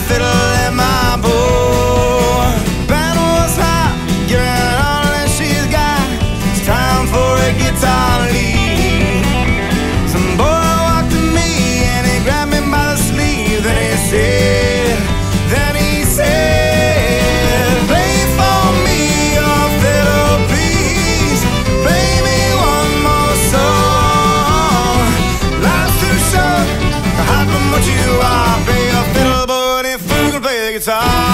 fiddle and my blues. guitar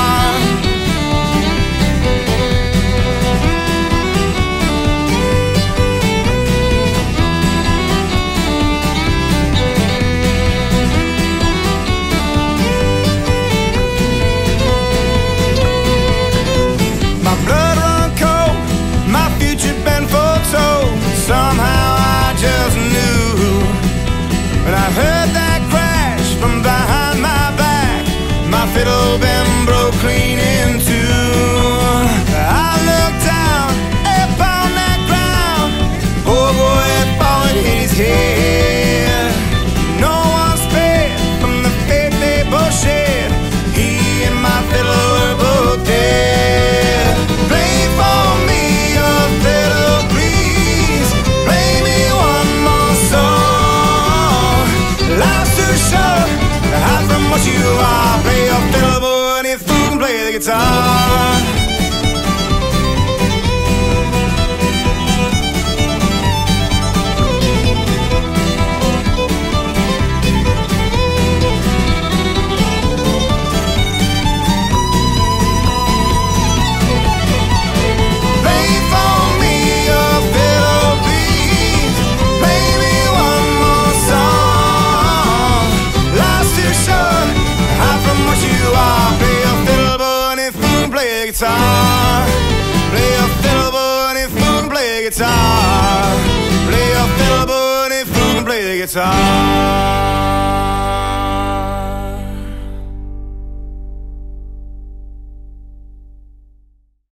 guitar. play guitar. Play a fiddle, but if you can play guitar. Play a fiddle, but if you can play guitar.